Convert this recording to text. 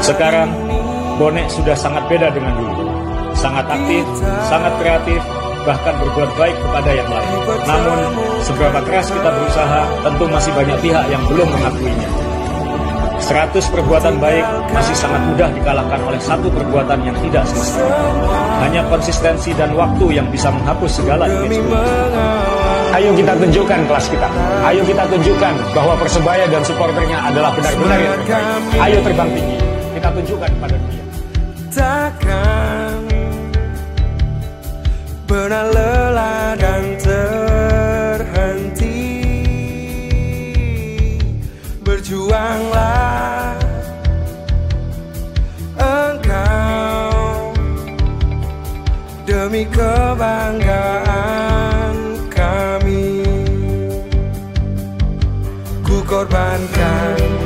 Sekarang, bonek sudah sangat beda dengan dulu. Sangat aktif, sangat kreatif, bahkan berbuat baik kepada yang lain. Namun, seberapa keras kita berusaha, tentu masih banyak pihak yang belum mengakuinya. 100 perbuatan baik masih sangat mudah dikalahkan oleh satu perbuatan yang tidak semestinya. Hanya konsistensi dan waktu yang bisa menghapus segala image Ayo kita tunjukkan kelas kita. Ayo kita tunjukkan bahwa Persebaya dan supporternya adalah benar-benar yang terbaik. Ayo terbang tinggi. Kita tunjukkan kepada dunia. Takkan pernah lelah dan terhenti Berjuanglah engkau Demi kebanggaan kami Ku korbankan